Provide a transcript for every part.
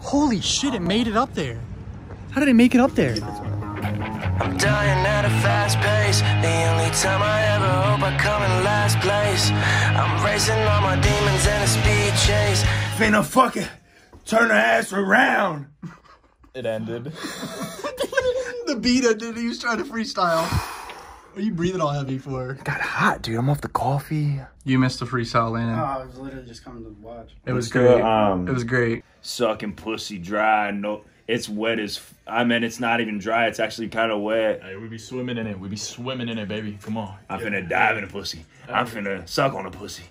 Holy shit, it made it up there. How did it make it up there? I'm dying at a fast pace. The only time I ever hope I come in last place. I'm racing all my demons in a speed chase. Finna fucking turn her ass around. It ended. the beat ended. He was trying to freestyle. What are you breathing all heavy for? Got hot, dude. I'm off the coffee. You missed the freestyle, Landon. I was literally just coming to watch. it was Let's go, great. um, it was great. Sucking pussy dry. No, it's wet as. F- I mean, it's not even dry. It's actually kind of wet. Hey, we be swimming in it. We be swimming in it, baby. Come on. I'm finna dive in the pussy. I'm finna suck on the pussy.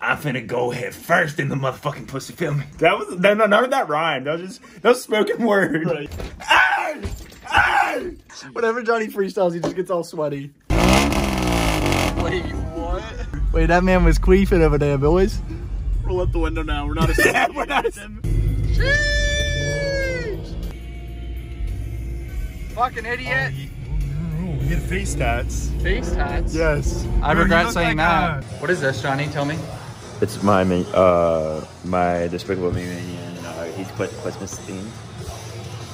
I'm finna go head first in the motherfucking pussy. Feel me? That was no, no, none of that rhyme. That was just that was spoken word. Right. Ah! Ah! Whenever Johnny freestyles, he just gets all sweaty. Wait, what? Wait, that man was queefing over there, boys. Roll up the window now. We're not a We're not a- Fucking idiot. We get face tats. Face tats. Yes. I Bro, regret saying like that. What is this, Johnny? Tell me. It's my mi- uh my Despicable Me minion. Uh, he's quite Christmas themed.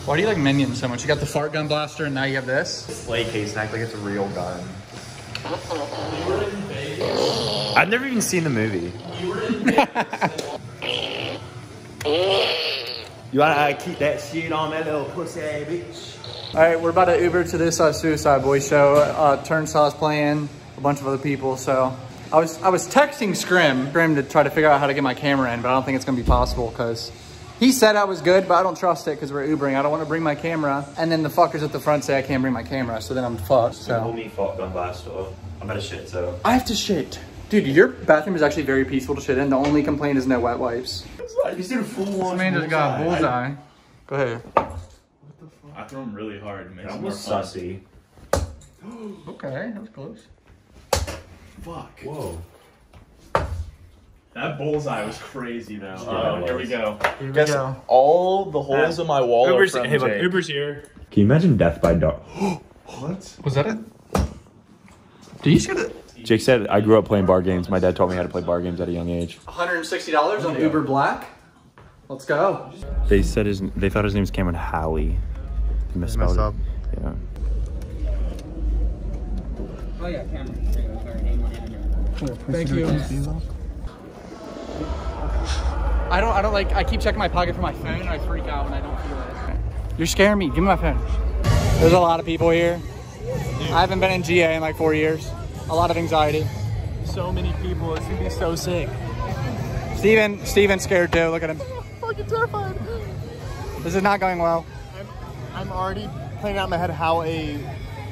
Why do you like Minions so much? You got the fart gun blaster, and now you have this. Display case and act like it's a real gun. I've never even seen the movie. you wanna uh, keep that shit on that little pussy bitch? All right, we're about to Uber to this uh, Suicide Boy show. Uh, Turnsaw's playing, a bunch of other people. So I was I was texting Scrim, Scrim to try to figure out how to get my camera in, but I don't think it's gonna be possible because he said I was good, but I don't trust it because we're Ubering. I don't want to bring my camera, and then the fuckers at the front say I can't bring my camera, so then I'm fucked. So me fuck gun blast or I'm at a shit so. I have to shit. Dude, your bathroom is actually very peaceful to shit in. The only complaint is no wet wipes. This dude full on. This man just got a bullseye. Go ahead. I throw them really hard. Makes That it more was sussy. Okay, that was close. Fuck. Whoa. That bullseye was crazy though. Yeah, Uh, here we go. Here we Guess go. all the holes in my wall Uber's- are from hey, look, Jake. Uber's here. Can you imagine death by dog? What? Was that it? Did you see the Jake said I grew up playing bar games. My dad taught me how to play bar games at a young age. $160 on Uber Black? Let's go. They said his they thought his name was Cameron Howie. They misspelled messed up. it. Yeah. Oh yeah, camera. There you go. Sorry, name on it. Thank you. I don't I don't like I keep checking my pocket for my phone and I freak out when I don't feel it. You're scaring me. Give me my phone. There's a lot of people here. I haven't been in GA in like four years. A lot of anxiety. So many people. It's gonna be so sick. Steven, Steven's scared too. Look at him. Fucking terrified. This is not going well. I'm already planning out in my head how a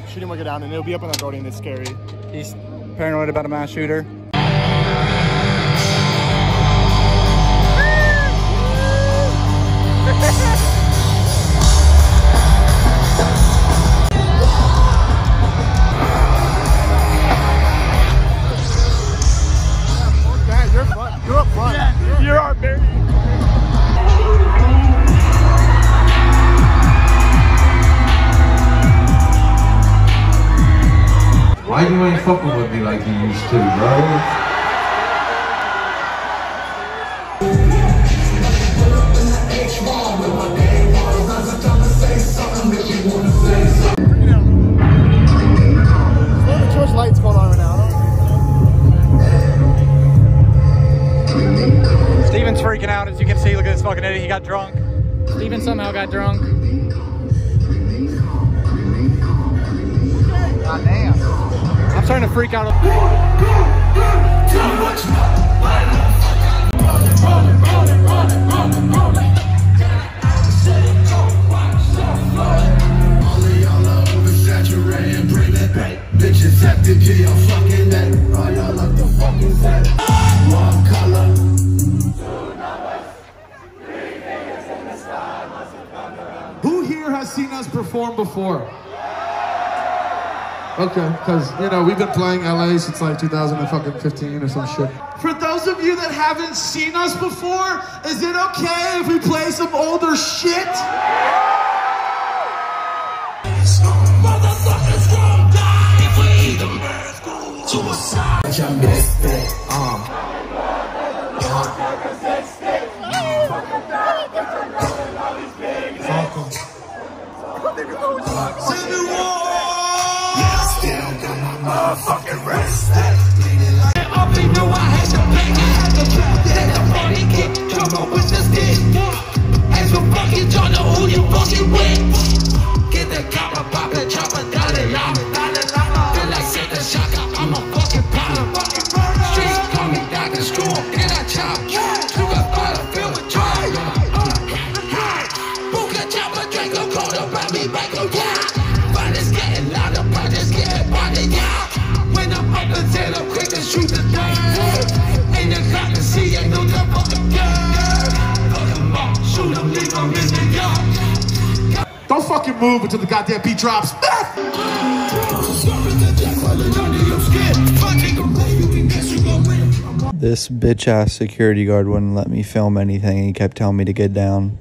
shooting will go down, and it'll be up on the building. It's scary. He's paranoid about a mass shooter. Why you ain't fucking with me like you used to, bro? Lights going on right now. Steven's freaking out as you can see. Look at this fucking idiot. He got drunk. Steven somehow got drunk. I'm starting to freak out. Who here has seen us perform before? Okay, because you know we've been playing LA since like 2015 or some shit. For those of you that haven't seen us before, is it okay if we play some older shit? Fucking move until the goddamn beat drops. This bitch ass security guard wouldn't let me film anything he kept telling me to get down.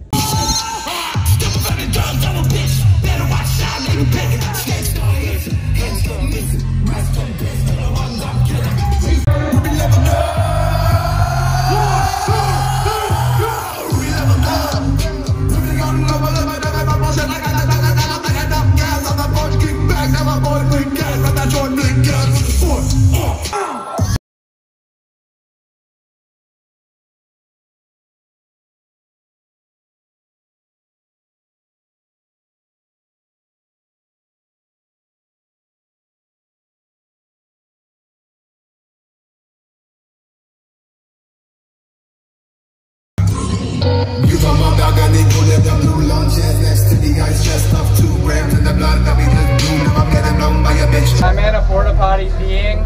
Porta potty peeing,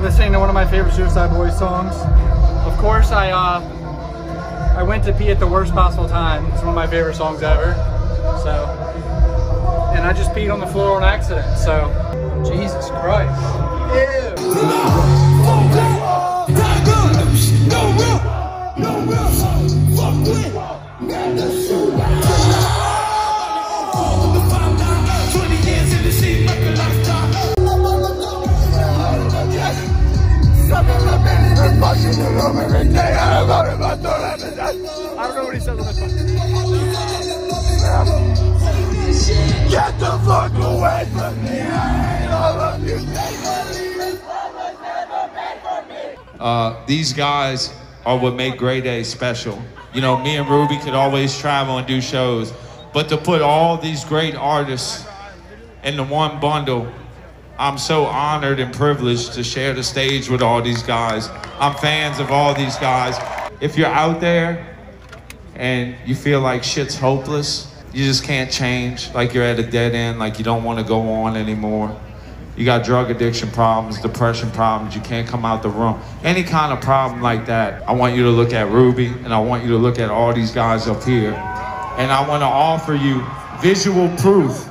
listening to one of my favorite Suicide Boys songs. Of course, I uh, I went to pee at the worst possible time. It's one of my favorite songs ever. So, and I just peed on the floor on accident. So, Jesus Christ. Ew. Get the away from me! I love you. Uh, these guys are what make Grey Day special. You know, me and Ruby could always travel and do shows, but to put all these great artists into one bundle, I'm so honored and privileged to share the stage with all these guys. I'm fans of all these guys. If you're out there and you feel like shit's hopeless, you just can't change, like you're at a dead end, like you don't want to go on anymore. You got drug addiction problems, depression problems, you can't come out the room. Any kind of problem like that, I want you to look at Ruby and I want you to look at all these guys up here. And I want to offer you visual proof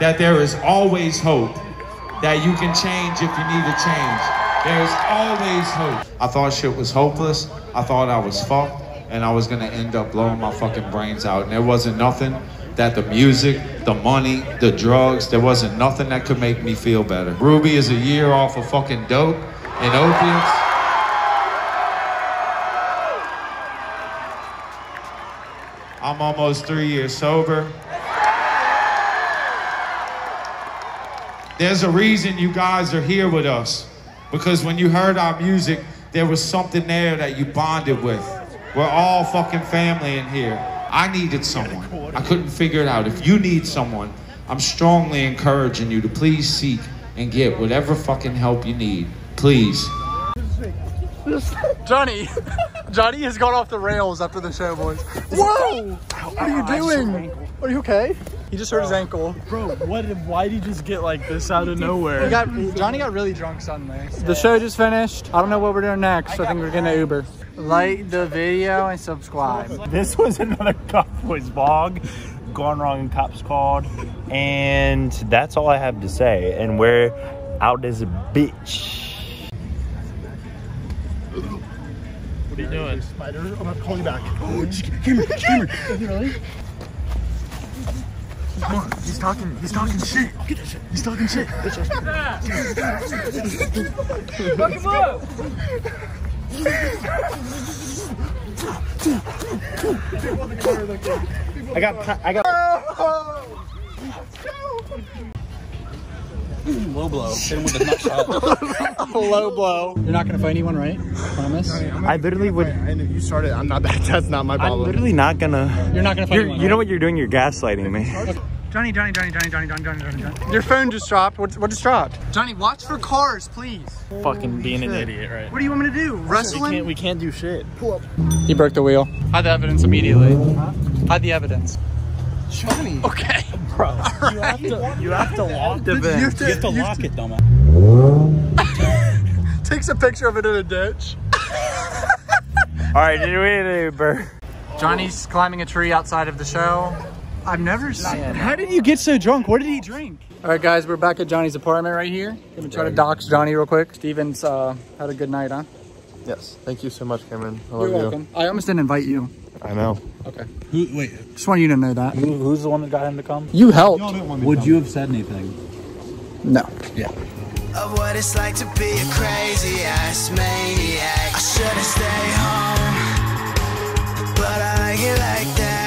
that there is always hope, that you can change if you need to change. There's always hope. I thought shit was hopeless. I thought I was fucked and I was gonna end up blowing my fucking brains out. And there wasn't nothing that the music, the money, the drugs, there wasn't nothing that could make me feel better. Ruby is a year off of fucking dope and opiates. I'm almost three years sober. There's a reason you guys are here with us. Because when you heard our music, there was something there that you bonded with. We're all fucking family in here. I needed someone. I couldn't figure it out. If you need someone, I'm strongly encouraging you to please seek and get whatever fucking help you need. Please. Johnny, Johnny has gone off the rails after the show, boys. Whoa! What are you doing? Are you okay? He just hurt his ankle. Bro, what? Why did he just get like this out of nowhere? He got Johnny got really drunk suddenly. The show just finished. I don't know what we're doing next. I think we're getting an Uber. Like the video and subscribe. This was another Cop Boys vlog. Gone wrong in cops called. And that's all I have to say. And we're out as a bitch. What are you doing? Spider, I'm gonna call you back. Oh, Cameron, Cameron. Really? Come on, he's talking, he's talking shit. Get that shit. He's talking shit. Fuck him up! I got, I got. Low blow. Hit him with a nut shot. Low blow. You're not gonna fight anyone, right? Promise. I literally would. I know you started. I'm not that. That's not my I'm problem. literally not gonna. You're not gonna fight You're, anyone. you know right? what you're doing? You're gaslighting me. Johnny, Johnny, Johnny, Johnny, Johnny, Johnny, Johnny, Johnny, Johnny. Your phone just dropped. What, what just dropped? Johnny, watch for cars, please. Fucking being an idiot, right? What do you want me to do? Wrestle We can't, we can't do shit. He broke the wheel. Hide the evidence immediately. Hide the evidence. Johnny. Okay. Bro, you have to you have to lock the You have to- You have to you lock have it, dumbass. Takes a picture of it in a ditch. All right, did we need an Uber? Johnny's climbing a tree outside of the show. I've never seen. How did you get so drunk? What did he drink? All right, guys, we're back at Johnny's apartment right here. Gonna try to dox Johnny real quick. Steven's uh, had a good night, huh? Yes. Thank you so much, Cameron. I love You're welcome. I almost didn't invite you. I know. Okay. Who, wait. Just want you to know that. Who, who's the one that got him to come? You helped. Would you have said anything? No. Yeah. Of what it's like to be a crazy ass maniac. I should have stayed home, but I like it like that.